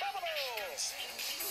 ¡Vámonos!